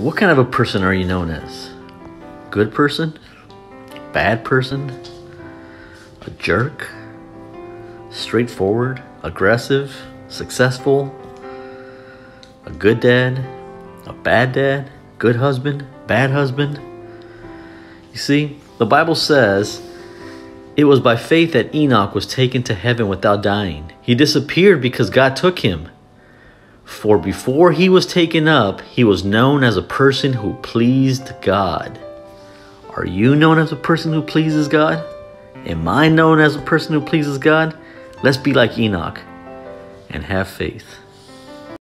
What kind of a person are you known as? Good person? Bad person? A jerk? Straightforward? Aggressive? Successful? A good dad? A bad dad? Good husband? Bad husband? You see, the Bible says it was by faith that Enoch was taken to heaven without dying. He disappeared because God took him. For before he was taken up, he was known as a person who pleased God. Are you known as a person who pleases God? Am I known as a person who pleases God? Let's be like Enoch and have faith.